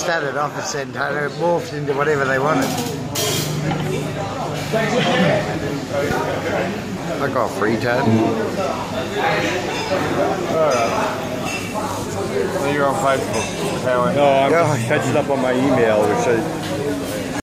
started off as Santana, it morphed into whatever they wanted. Fuck off, retard. Well, you're on Facebook. No, I'm Yeah. catching up on my email, which says